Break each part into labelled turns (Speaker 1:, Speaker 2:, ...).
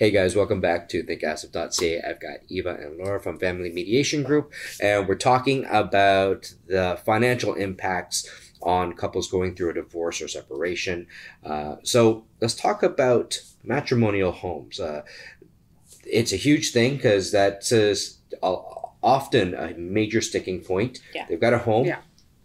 Speaker 1: Hey guys, welcome back to ThinkAsset.ca. I've got Eva and Laura from Family Mediation Group, and we're talking about the financial impacts on couples going through a divorce or separation. Uh, so let's talk about matrimonial homes. Uh, it's a huge thing because that's often a major sticking point.
Speaker 2: Yeah.
Speaker 1: They've got a home.
Speaker 2: Yeah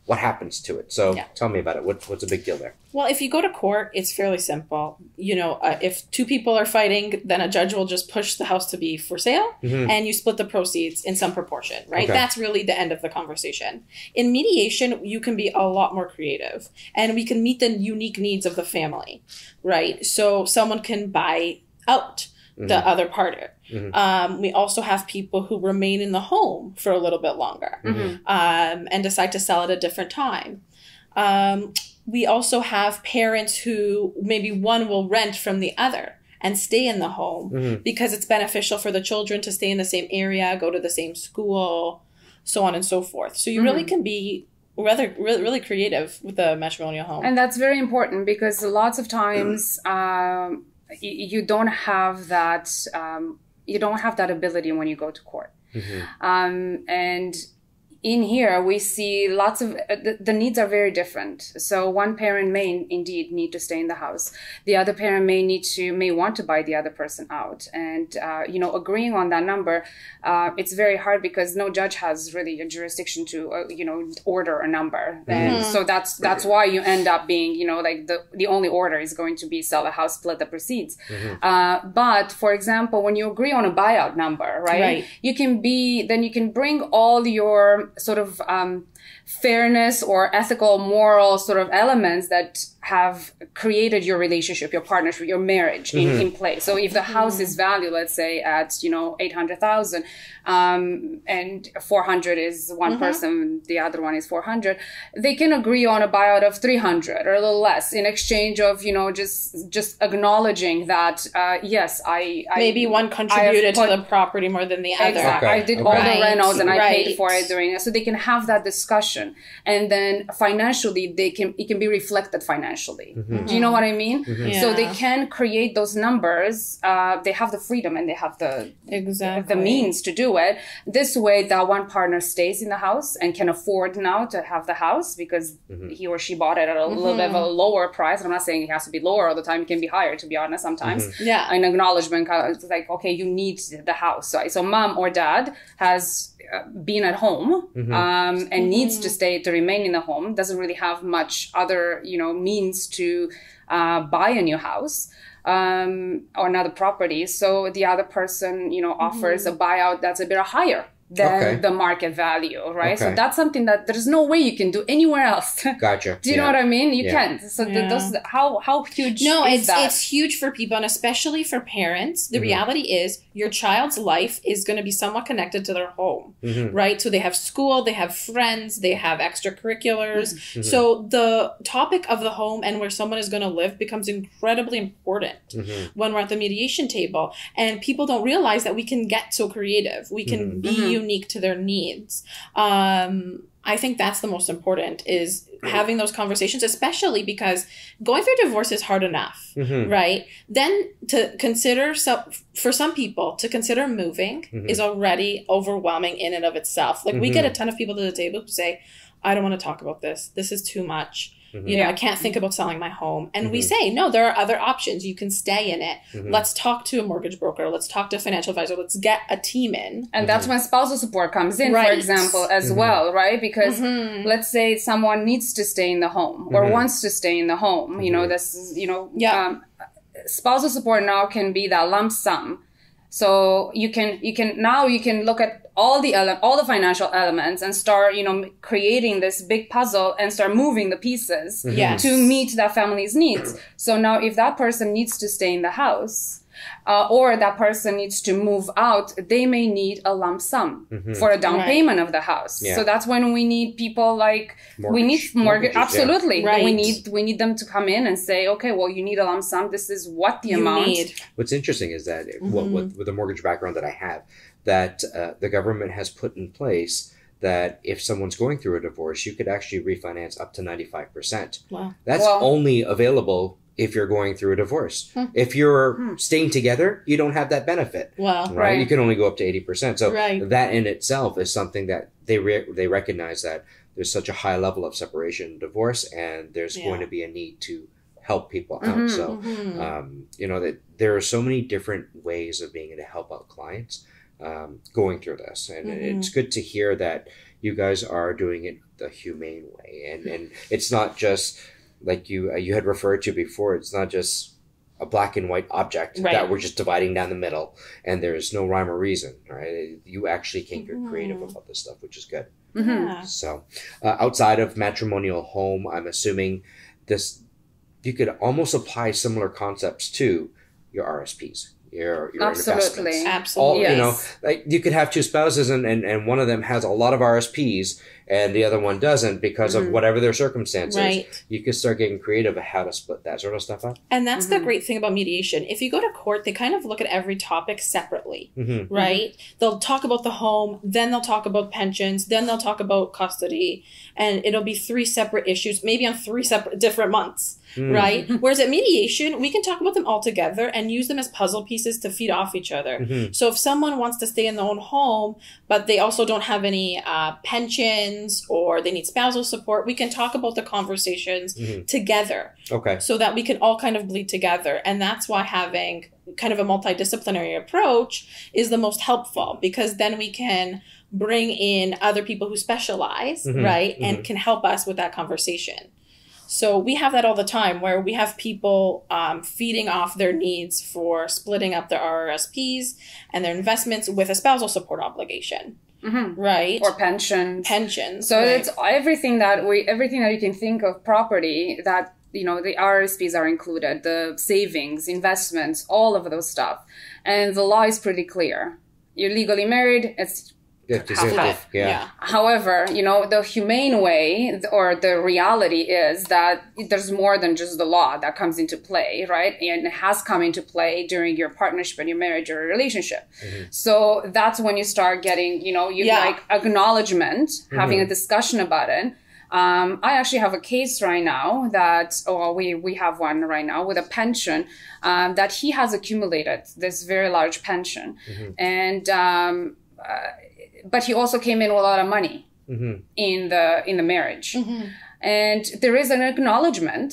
Speaker 1: what happens to it? So
Speaker 2: Yeah.
Speaker 1: tell me about it. What, what's a big deal there?
Speaker 2: Well, if you go to court, it's fairly simple. You know, uh, if two people are fighting, then a judge will just push the house to be for sale
Speaker 1: Mhm.
Speaker 2: and you split the proceeds in some proportion, right?
Speaker 1: Okay.
Speaker 2: That's really the end of the conversation. In mediation, you can be a lot more creative and we can meet the unique needs of the family, right? So someone can buy out the
Speaker 1: Mhm.
Speaker 2: other partner.
Speaker 1: Mhm.
Speaker 2: Um, we also have people who remain in the home for a little bit longer
Speaker 1: Mhm.
Speaker 2: um, and decide to sell at a different time. Um, we also have parents who maybe one will rent from the other and stay in the home
Speaker 1: Mhm.
Speaker 2: because it's beneficial for the children to stay in the same area, go to the same school, so on and so forth. So you really can be rather really, really creative with the matrimonial home.
Speaker 3: And that's very important because lots of times um, y- you don't have that um, you don't have that ability when you go to court.
Speaker 1: Mhm.
Speaker 3: Um, and in here, we see lots of uh, the, the needs are very different. So one parent may indeed need to stay in the house. The other parent may need to may want to buy the other person out, and uh, you know agreeing on that number, uh, it's very hard because no judge has really a jurisdiction to uh, you know order a number, and so that's that's why you end up being you know like the the only order is going to be sell the house, split the proceeds. Uh, but for example, when you agree on a buyout number, right?
Speaker 2: Right.
Speaker 3: You can be then you can bring all your sort of um, fairness or ethical, moral sort of elements that have created your relationship, your partnership, your marriage in, in place. So if the house is valued, let's say at you know eight hundred thousand, um, and four hundred is one person, the other one is four hundred, they can agree on a buyout of three hundred or a little less in exchange of you know just just acknowledging that uh, yes, I, I
Speaker 2: Maybe one
Speaker 3: I have
Speaker 2: contributed
Speaker 3: put-
Speaker 2: to the property more than the other.
Speaker 3: Exactly.
Speaker 1: Okay,
Speaker 3: I did
Speaker 1: okay.
Speaker 3: all the
Speaker 2: Right,
Speaker 3: renos and I paid for it during it. So they can have that discussion. And then financially they can it can be reflected financially. Mm-hmm. Do you know what I mean? Mm-hmm. So they can create those numbers. Uh, they have the freedom and they have the
Speaker 2: Exactly.
Speaker 3: the means to do it. This way that one partner stays in the house and can afford now to have the house because mm-hmm. he or she bought it at a little bit of a lower price. I'm not saying it has to be lower all the time. It can be higher, to be honest, sometimes
Speaker 2: Yeah.
Speaker 3: an acknowledgement kind of it's like okay you need the house so, so mom or dad has uh, been at home um, and needs to stay to remain in the home doesn't really have much other you know means to uh, buy a new house um, or another property. So the other person you know offers a buyout that's a bit higher than
Speaker 1: Okay.
Speaker 3: the market value right so that's something that there's no way you can do anywhere else
Speaker 1: Gotcha.
Speaker 3: do you
Speaker 1: Yeah.
Speaker 3: know what i mean you
Speaker 1: Yeah.
Speaker 3: can't so th-
Speaker 2: Yeah.
Speaker 3: those how how huge
Speaker 2: No,
Speaker 3: is
Speaker 2: it's
Speaker 3: that?
Speaker 2: it's huge for people and especially for parents.
Speaker 1: Mm-hmm.
Speaker 2: The reality is your child's life is going to be somewhat connected to their home,
Speaker 1: Mhm.
Speaker 2: right? So they have school, they have friends, they have extracurriculars.
Speaker 1: Mm-hmm.
Speaker 2: So the topic of the home and where someone is going to live becomes incredibly important
Speaker 1: Mhm.
Speaker 2: when we're at the mediation table. And people don't realize that we can get so creative. We can
Speaker 1: Mhm.
Speaker 2: be
Speaker 3: Mhm.
Speaker 2: Unique to their needs. Um, I think that's the most important is having those conversations, especially because going through divorce is hard enough,
Speaker 1: Mhm.
Speaker 2: right? Then to consider some for some people to consider moving
Speaker 1: Mhm.
Speaker 2: is already overwhelming in and of itself. Like we
Speaker 1: Mhm.
Speaker 2: get a ton of people to the table who say, "I don't want to talk about this. This is too much."
Speaker 1: Mhm.
Speaker 2: You know, I can't think about selling my home. And we
Speaker 1: Mhm.
Speaker 2: say, no, there are other options. You can stay in it.
Speaker 1: Mhm.
Speaker 2: Let's talk to a mortgage broker. Let's talk to a financial advisor. Let's get a team in.
Speaker 3: And that's when spousal support comes in, for example, as
Speaker 1: Mhm.
Speaker 3: well, right? Because
Speaker 2: Mhm.
Speaker 3: let's say someone needs to stay in the home or wants to stay in the home. You know, this is, you know,
Speaker 2: Yeah.
Speaker 3: um, spousal support now can be that lump sum. So you can you can now you can look at all the ele- all the financial elements and start you know creating this big puzzle and start moving the pieces
Speaker 1: Mm-hmm.
Speaker 2: Yes.
Speaker 3: to meet that family's needs. So now, if that person needs to stay in the house, uh, or that person needs to move out, they may need a lump sum for a down
Speaker 2: Right.
Speaker 3: payment of the house.
Speaker 1: Mm-hmm. Yeah.
Speaker 3: So that's when we need people like we need
Speaker 1: Mortgage-
Speaker 3: mortgage.
Speaker 1: mortgages, yeah.
Speaker 3: Absolutely,
Speaker 2: Right.
Speaker 3: we need we need them to come in and say, okay, well, you need a lump sum. This is what the
Speaker 2: You
Speaker 3: amount.
Speaker 2: need.
Speaker 1: What's interesting is that
Speaker 2: Mm-hmm.
Speaker 1: what, with, with the mortgage background that I have, that uh, the government has put in place that if someone's going through a divorce, you could actually refinance up to 95%.
Speaker 2: Wow.
Speaker 1: That's
Speaker 3: Well-
Speaker 1: only available if you're going through a divorce.
Speaker 2: Hmm.
Speaker 1: If you're
Speaker 3: Hmm.
Speaker 1: staying together, you don't have that benefit,
Speaker 2: Well,
Speaker 1: right?
Speaker 3: Right.
Speaker 1: You can only go up to 80%. So
Speaker 2: right.
Speaker 1: that in itself is something that they re- they recognize that there's such a high level of separation and divorce and there's
Speaker 2: Yeah.
Speaker 1: going to be a need to help people out.
Speaker 3: Mhm.
Speaker 1: So
Speaker 2: Mhm.
Speaker 1: um, you know that there are so many different ways of being able to help out clients um, going through this and
Speaker 2: Mhm.
Speaker 1: it's good to hear that you guys are doing it the humane way and and it's not just like you uh, you had referred to before it's not just a black and white object
Speaker 2: Right.
Speaker 1: that we're just dividing down the middle and there's no rhyme or reason right you actually can get creative
Speaker 2: Mhm.
Speaker 1: about this stuff which is good
Speaker 3: Mhm.
Speaker 1: So, uh, outside of matrimonial home, I'm assuming this you could almost apply similar concepts to your RSPs, your your
Speaker 3: Absolutely.
Speaker 1: investments.
Speaker 2: Absolutely.
Speaker 1: All
Speaker 3: Yes.
Speaker 1: you know, like you could have two spouses, and, and and one of them has a lot of RSPs, and the other one doesn't because of
Speaker 3: Mhm.
Speaker 1: whatever their circumstances.
Speaker 2: Right.
Speaker 1: You could start getting creative of how to split that sort of stuff up.
Speaker 2: And that's the
Speaker 3: Mhm.
Speaker 2: great thing about mediation. If you go to court, they kind of look at every topic separately,
Speaker 1: Mm-hmm.
Speaker 2: right? They'll talk about the home, then they'll talk about pensions, then they'll talk about custody, and it'll be three separate issues, maybe on three separate different months,
Speaker 1: Mm-hmm.
Speaker 2: right? Whereas at mediation, we can talk about them all together and use them as puzzle pieces to feed off each other.
Speaker 1: Mm-hmm.
Speaker 2: So if someone wants to stay in their own home, but they also don't have any uh, pensions or they need spousal support, we can talk about the conversations
Speaker 1: Mhm.
Speaker 2: together
Speaker 1: Okay.
Speaker 2: so that we can all kind of bleed together. And that's why having kind of a multidisciplinary approach is the most helpful because then we can bring in other people who specialize,
Speaker 1: Mhm,
Speaker 2: right? And can help us with that conversation. So we have that all the time where we have people um, feeding off their needs for splitting up their RRSPs and their investments with a spousal support obligation,
Speaker 3: Mhm.
Speaker 2: right?
Speaker 3: Or pensions.
Speaker 2: pensions.
Speaker 3: So
Speaker 2: right.
Speaker 3: it's everything that we, everything that you can think of property that you know the RSPs are included, the savings, investments, all of those stuff, and the law is pretty clear. You're legally married. It's
Speaker 1: 50,
Speaker 3: Half
Speaker 1: 50,
Speaker 3: half,
Speaker 1: yeah.
Speaker 2: yeah.
Speaker 3: However, you know, the humane way or the reality is that there's more than just the law that comes into play, right? And it has come into play during your partnership and your marriage or relationship. So that's when you start getting, you know, you
Speaker 2: Yeah.
Speaker 3: like acknowledgement, having a discussion about it. Um, I actually have a case right now that, oh, we, we have one right now with a pension um, that he has accumulated this very large pension. And, um, uh, but he also came in with a lot of money
Speaker 1: Mm-hmm.
Speaker 3: in the in the marriage
Speaker 2: Mhm.
Speaker 3: and there is an acknowledgement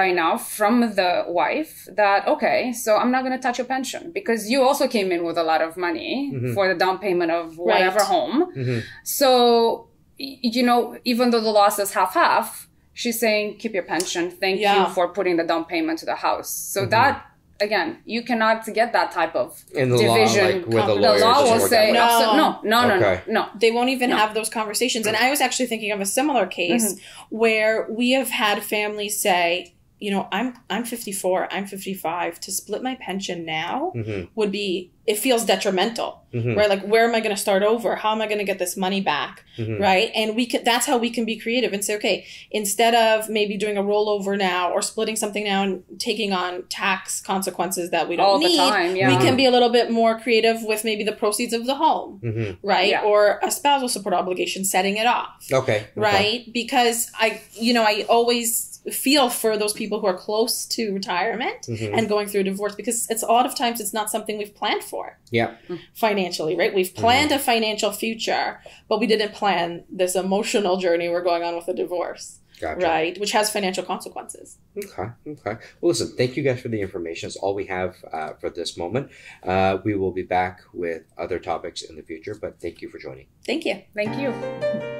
Speaker 3: right now from the wife that okay so i'm not going to touch your pension because you also came in with a lot of money
Speaker 1: Mhm.
Speaker 3: for the down payment of whatever
Speaker 2: Right.
Speaker 3: home
Speaker 1: Mm-hmm.
Speaker 3: so you know even though the loss is half half she's saying keep your pension thank
Speaker 2: Yeah.
Speaker 3: you for putting the down payment to the house so
Speaker 1: Mhm.
Speaker 3: that again you cannot get that type of
Speaker 1: In the
Speaker 3: division
Speaker 1: law, like with the
Speaker 2: The
Speaker 3: the law
Speaker 1: it doesn't
Speaker 3: will
Speaker 1: work
Speaker 3: say.
Speaker 2: No.
Speaker 3: absolute- no no no
Speaker 1: Okay.
Speaker 3: no no
Speaker 2: they won't even
Speaker 3: No.
Speaker 2: have those conversations. And I was actually thinking of a similar case mm-hmm. where we have had families say, you know, I'm I'm 54, I'm 55. To split my pension now
Speaker 1: Mm-hmm.
Speaker 2: would be it feels detrimental,
Speaker 1: Mm-hmm.
Speaker 2: right? Like where am I going to start over? How am I going to get this money back,
Speaker 1: Mm-hmm.
Speaker 2: right? And we can that's how we can be creative and say, okay, instead of maybe doing a rollover now or splitting something now and taking on tax consequences that we don't
Speaker 3: all the
Speaker 2: need,
Speaker 3: time yeah
Speaker 2: we can be a little bit more creative with maybe the proceeds of the home
Speaker 1: Mm-hmm.
Speaker 2: right?
Speaker 3: Yeah.
Speaker 2: Or a spousal support obligation, setting it off,
Speaker 1: Okay. okay.
Speaker 2: right? Because I, you know, I always feel for those people who are close to retirement
Speaker 1: Mhm.
Speaker 2: and going through a divorce because it's a lot of times it's not something we've planned for
Speaker 1: Yeah.
Speaker 2: financially, right? We've planned a financial future, but we didn't plan this emotional journey we're going on with a divorce,
Speaker 1: Gotcha.
Speaker 2: right? Which has financial consequences.
Speaker 1: Okay. Okay. Well, listen. Thank you guys for the information. That's all we have uh, for this moment. Uh, we will be back with other topics in the future. But thank you for joining.
Speaker 2: Thank you.
Speaker 3: thank you